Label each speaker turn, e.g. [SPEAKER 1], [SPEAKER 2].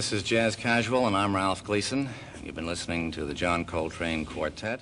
[SPEAKER 1] This is Jazz Casual, and I'm Ralph Gleason. You've been listening to the John Coltrane Quartet.